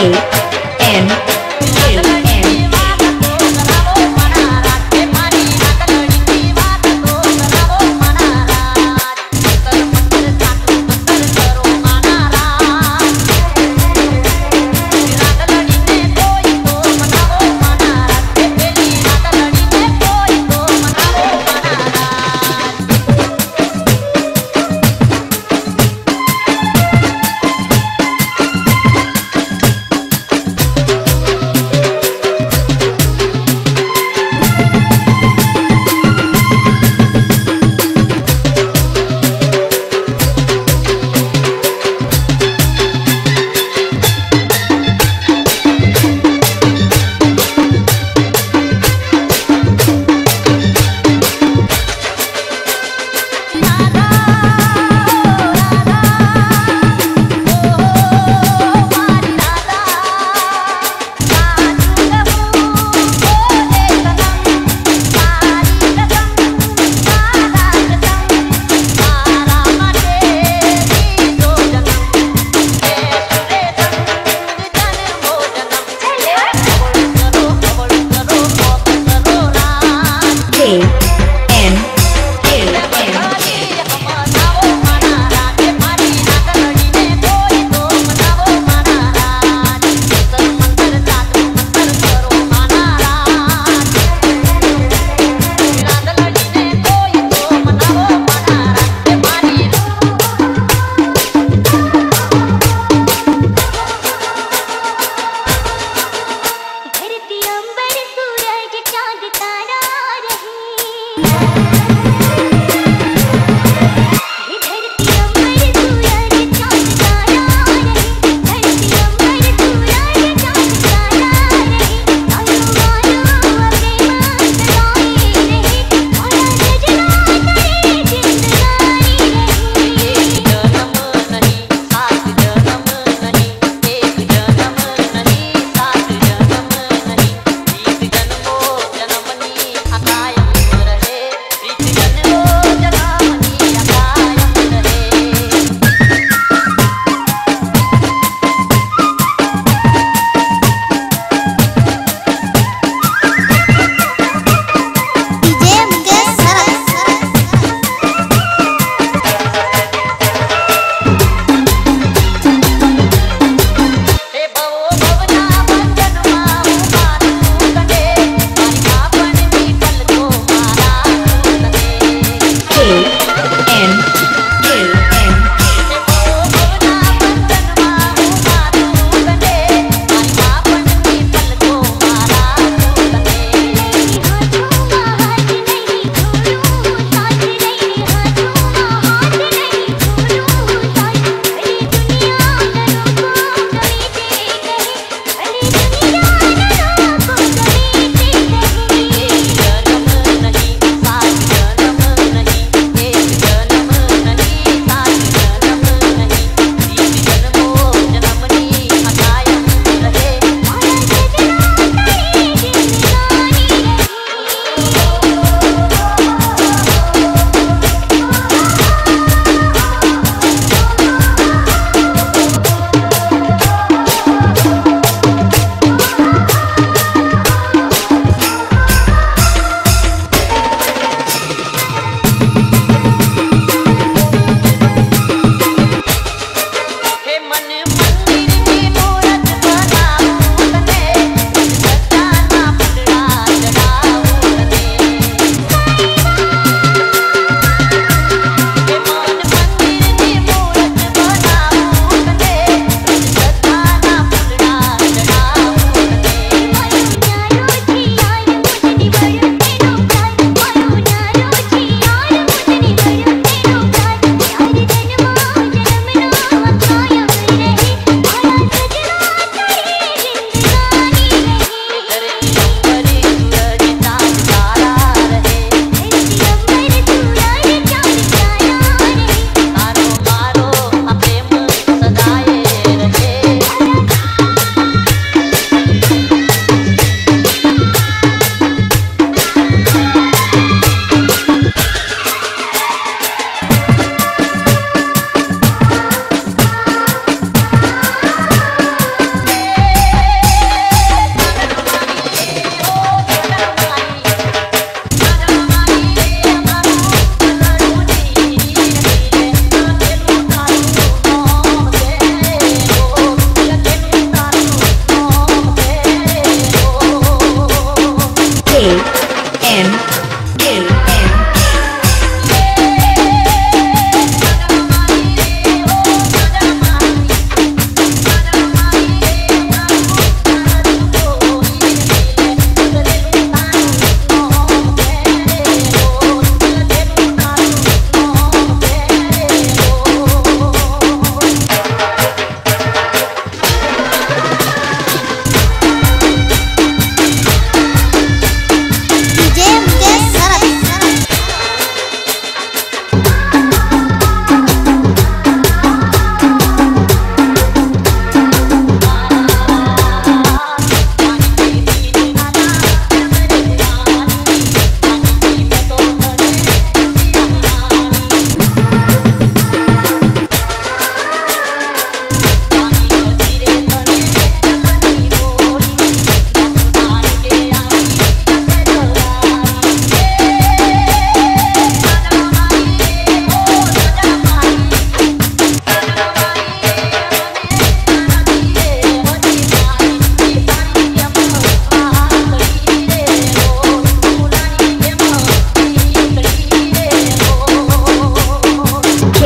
A N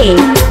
K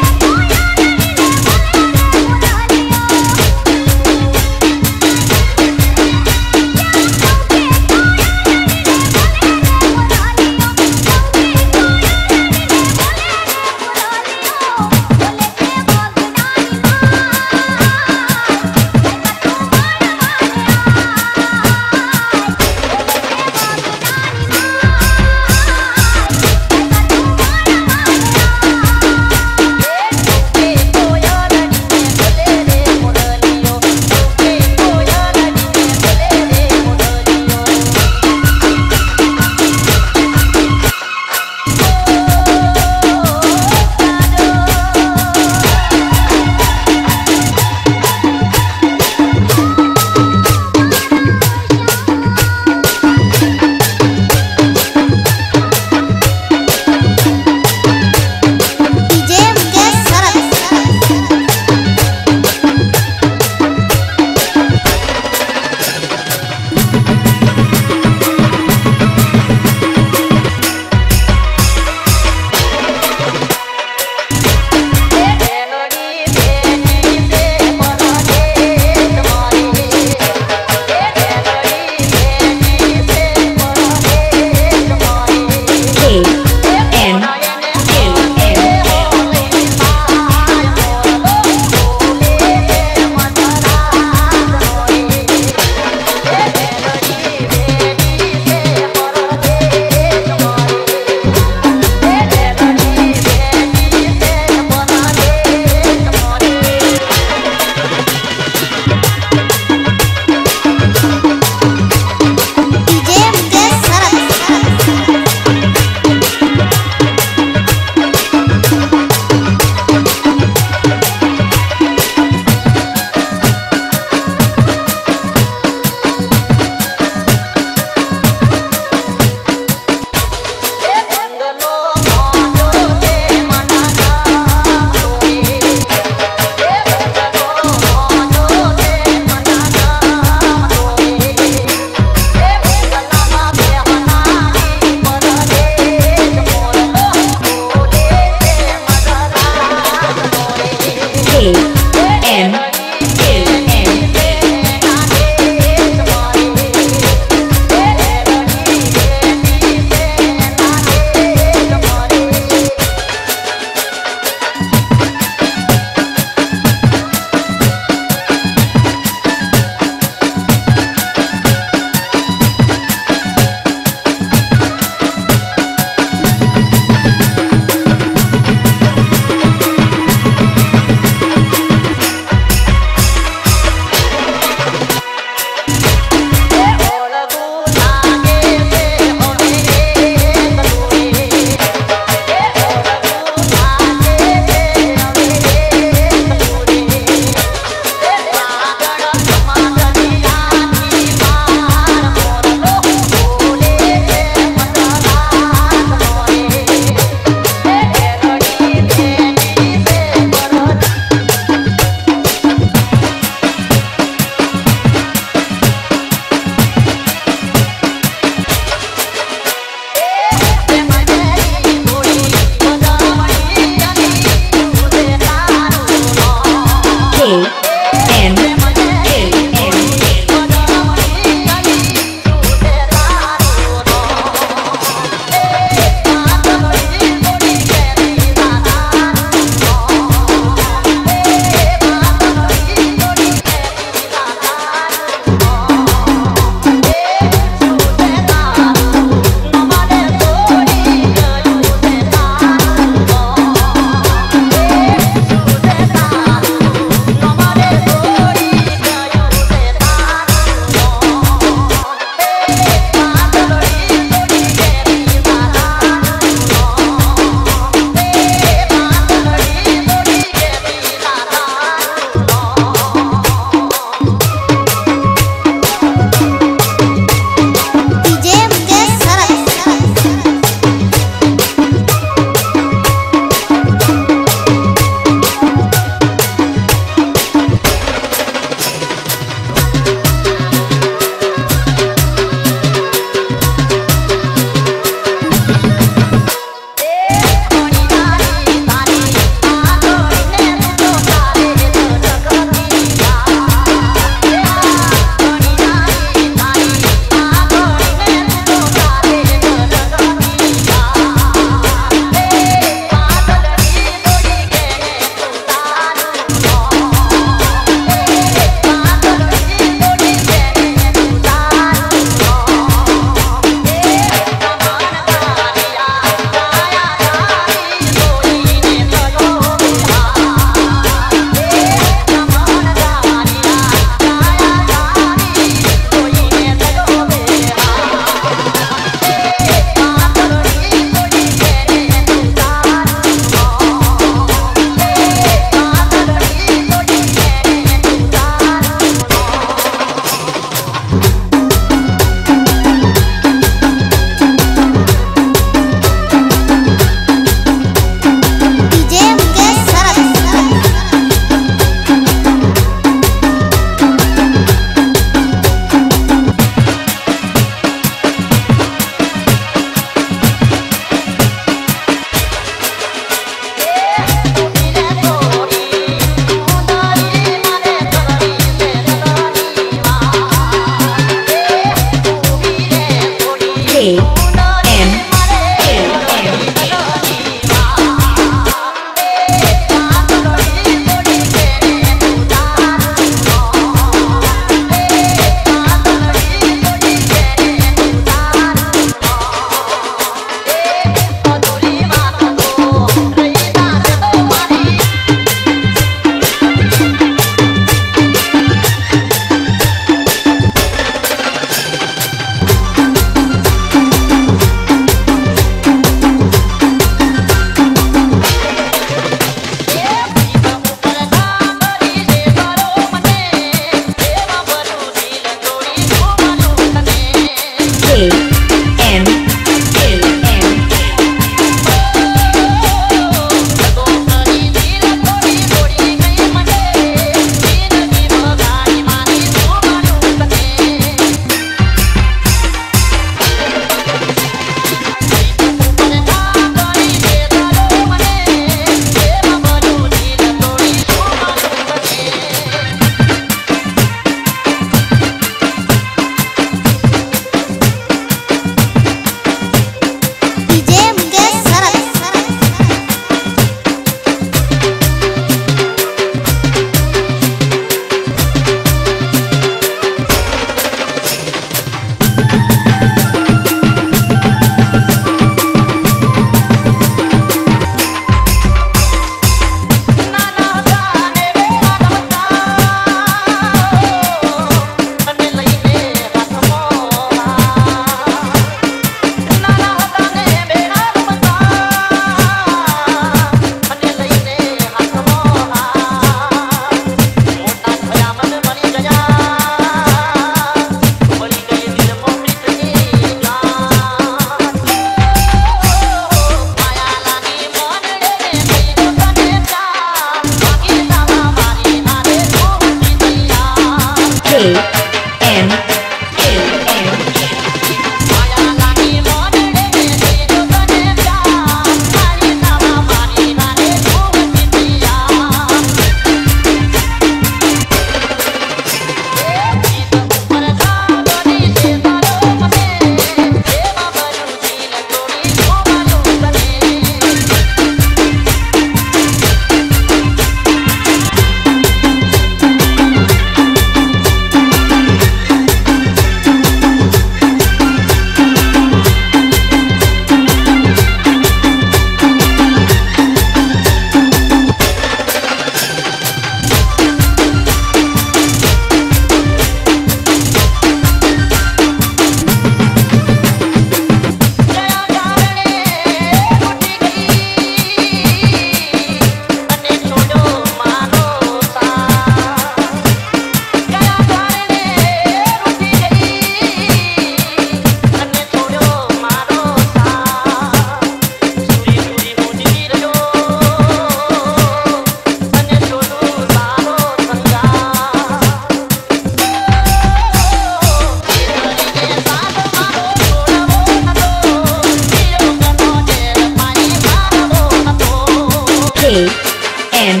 K N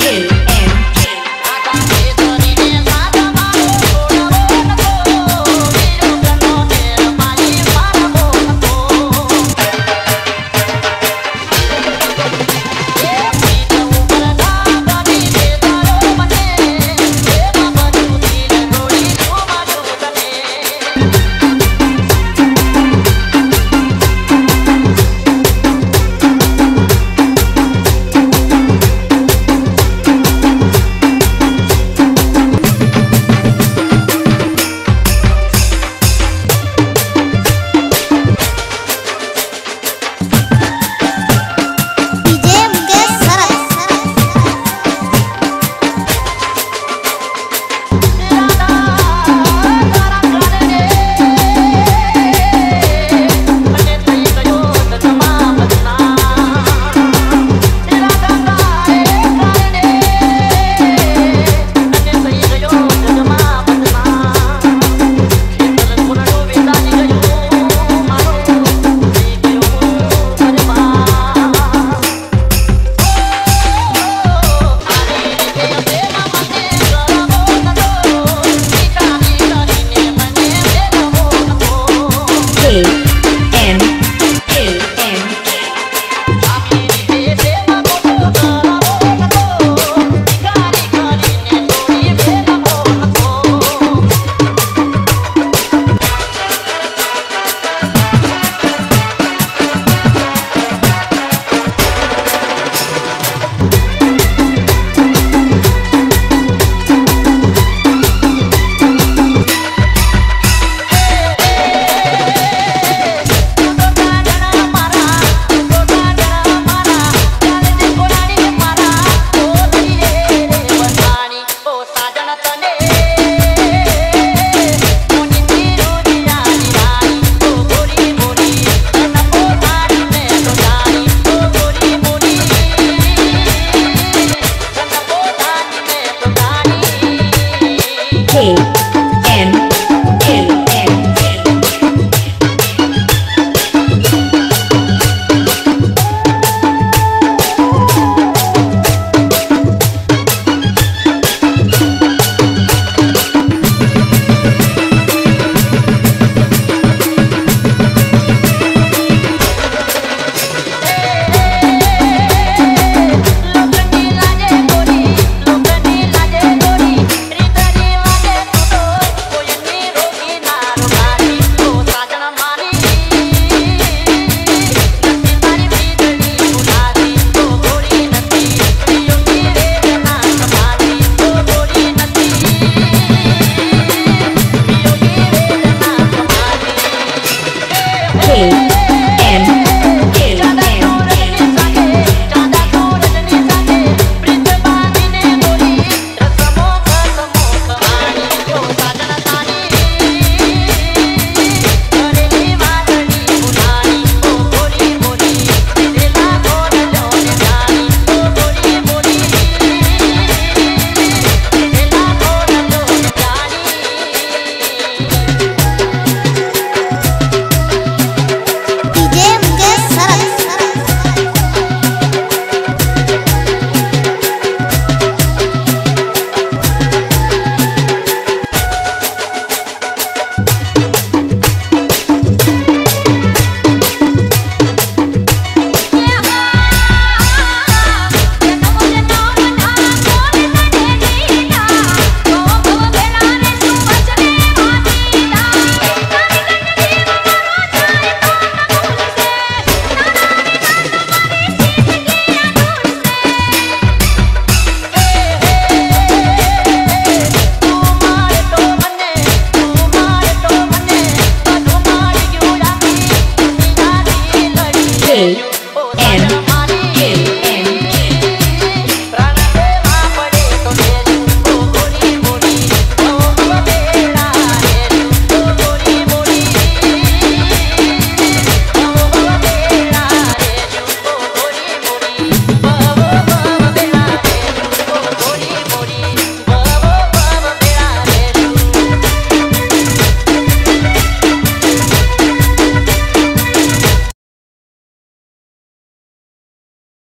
A N DJ